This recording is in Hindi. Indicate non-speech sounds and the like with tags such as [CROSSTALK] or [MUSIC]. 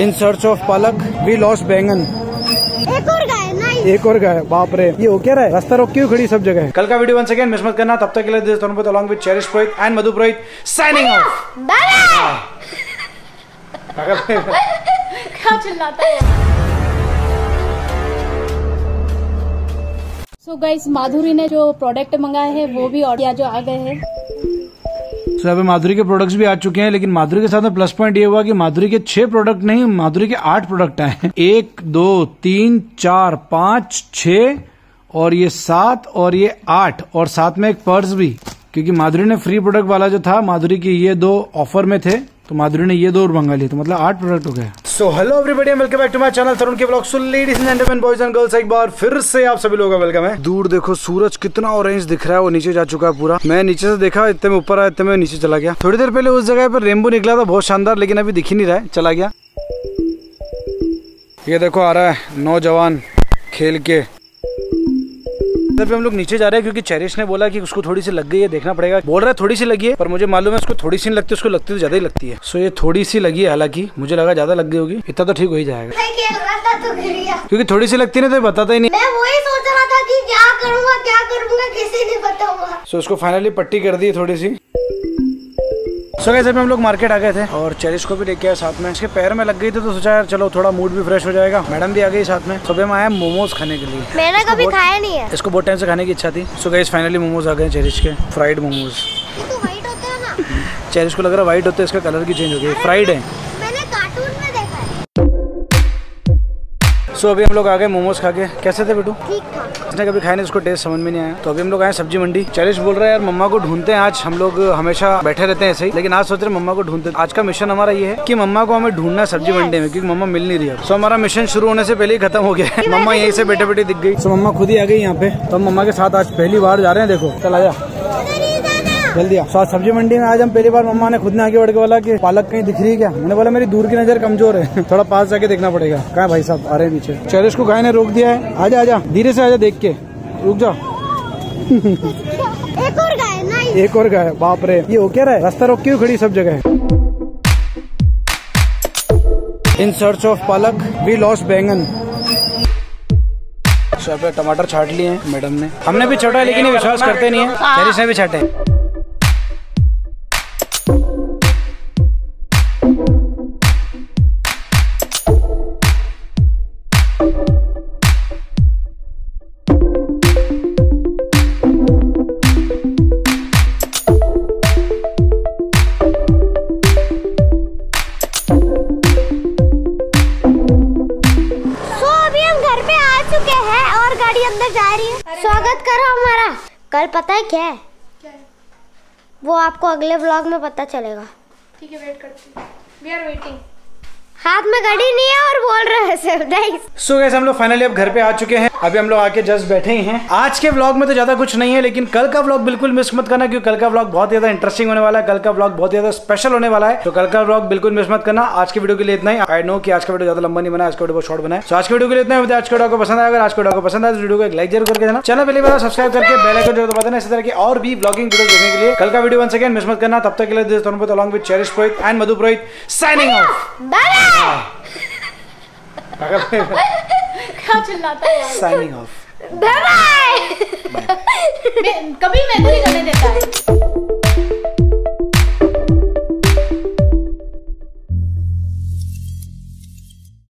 In search of palak we lost baingan एक और गाय नाइस एक और गए बाप रे. ये हो क्या रहा है? रास्ता रोक क्यों खड़ी सब जगह? कल का वीडियो वन सेकेंड मिस मत करना. तब तक के लिए दिस दोनों along with Cherish Purohit and Madhu Purohit signing off bye क्या चिल्लाता है सो गाइस माधुरी ने जो प्रोडक्ट मंगाए हैं वो भी ऑर्डर जो आ गए हैं। सो अभी माधुरी के प्रोडक्ट्स भी आ चुके हैं, लेकिन माधुरी के साथ में प्लस पॉइंट ये हुआ कि माधुरी के छह प्रोडक्ट नहीं, माधुरी के आठ प्रोडक्ट आए हैं। एक, दो, तीन, चार, पाँच छ और ये सात, और ये आठ, और साथ में एक पर्स भी। क्योंकि माधुरी ने फ्री प्रोडक्ट वाला जो था, माधुरी के ये दो ऑफ़र में थे तो माधुरी ने ये दो और मंगा लिए तो मतलब आठ प्रोडक्ट हो गए। So hello everybody welcome back to my channel Tarun के blog so ladies and gentleman boys and girls एक बार फिर से आप सभी लोगों का वेलकम है। दूर देखो, सूरज कितना ऑरेंज दिख रहा है, वो नीचे जा चुका है पूरा। मैं नीचे से देखा, इतने में ऊपर आया, इतने में नीचे चला गया। थोड़ी देर पहले उस जगह पर रेनबो निकला था, बहुत शानदार, लेकिन अभी दिख ही नहीं रहा है, चला गया। ये देखो, आ रहा है नौजवान खेल के। इधर पे हम लोग नीचे जा रहे हैं क्योंकि चेरिश ने बोला कि उसको थोड़ी सी लग गई है देखना पड़ेगा। बोल रहा है थोड़ी सी लगी है पर मुझे मालूम है उसको थोड़ी सी लगती है उसको लगती तो ज़्यादा ही लगती है। सो ये थोड़ी सी लगी है हालाँकि मुझे लगा ज़्यादा लग गई होगी। इतना तो ठीक हो ही जाएगा। क्योंकि थोड़ी सी लगती ना तो बताता ही नहीं। मैं वही सोच रहा था कि क्या करूँगा क्या करूँगा किसी नहीं बताऊँगा। सो उसको फाइनली पट्टी कर दी थोड़ी सी। सो कैसे हम लोग मार्केट आ गए थे और चेरिश को भी लेके आए साथ में। इसके पैर में लग गई थी तो सोचा यार चलो थोड़ा मूड भी फ्रेश हो जाएगा। मैडम भी आ गई साथ में। सुबह में आया मोमोज खाने के लिए। मैंने कभी खाया नहीं है। इसको बहुत टाइम से खाने की इच्छा थी। सो गई फाइनली मोमोज आ गए चेरिश के। फ्राइड मोमोज तो हैं चेरिश को लग रहा है व्हाइट होते हैं इसका कलर की चेंज हो गई फ्राइड है। सो अभी हम लोग आ गए मोमोज खा के कैसे थे बेटू? ठीक इसने कभी खाया नहीं उसको टेस्ट समझ में नहीं आया। तो अभी हम लोग आए सब्ज़ी मंडी। चेरिश बोल रहे हैं यार मम्मा को ढूंढते हैं आज। हम लोग हमेशा बैठे रहते हैं ऐसे ही। लेकिन आज सोच रहे हैं मम्मा को ढूंढते हैं। आज का मिशन हमारा ये है कि मम्मा को हमें ढूंढना है सब्ज़ी मंडी में क्योंकि मम्मा मिल नहीं रही है सो हमारा मिशन शुरू होने से पहले ही खत्म हो गया है। मम्मा यहीं से बैठे बैठे दिख गई। सो मम्मा खुद ही आ गई यहाँ पे। तो हम मम्मा के साथ आज पहली बार जा रहे हैं देखो। चल आजा। जल्दी आ आज सब्ज़ी मंडी में आज हम पहली बार मम्मा ने खुद ने आगे बढ़ के बोला कि पालक कहीं दिख रही है क्या? मैंने बोला मेरी दूर की नज़र कमज़ोर है। [LAUGHS] थोड़ा पास जाके देखना पड़ेगा। कहा भाई साहब? आ रहे हैं पीछे चेरिश को गाय ने रोक दिया है। आजा आजा। धीरे से आजा देख के। रुक जाओ एक और गाय एक और गाय बाप रे। ये हो क्या रहा है? रास्ता रोक क्यों खड़ी सब जगह in search of palak we lost baingan. टमाटर छाट लिए हैं मैडम ने। हमने भी छाटा है लेकिन ये विश्वास करते नहीं है। चेरिश ने भी छाटे स्वागत करो हमारा। कल पता है क्या है? वो आपको अगले व्लॉग में पता चलेगा। ठीक है वेट करती वी आर वेटिंग हाथ में घड़ी नहीं है बोल रहे हैं सिर्फ़ नहीं सो गैस हम लोग फाइनली अब घर पे आ चुके हैं। अभी हम लोग आके जस्ट बैठे ही हैं। आज के व्लॉग में तो ज़्यादा कुछ नहीं है लेकिन कल का व्लॉग बिल्कुल मिस मत करना क्योंकि कल का व्लॉग बहुत ज़्यादा इंटरेस्टिंग होने वाला है। कल का व्लॉग बहुत ज़्यादा स्पेशल होने वाला है। तो कल का व्लॉग बिल्कुल मिस मत करना। आज की वीडियो के लिए इतना ही। आई नो कि आज का वीडियो ज़्यादा लंबा नहीं बना आज का वीडियो शॉर्ट बना है। तो आज की वीडियो के लिए इतना है। आज का वीडियो को पसंद आया अगर आज का वीडियो को पसंद आया तो वीडियो को एक लाइक ज़रूर करके देना। चैनल पहली बार सब्सक्राइब करके बेल आइकन ज़रूर दबा देना इसी तरह की और भी ब्लॉगिंग वीडियो देखने के लिए कल का वीडियो वन सेकंड मिस मत करना। तब तक के लिए दिस दोनों along with Cherish Purohit and Madhu Purohit signing off bye क्या चिल्लाता है साइनिंग ऑफ़ बाय बाय कभी मैं नहीं करने देता है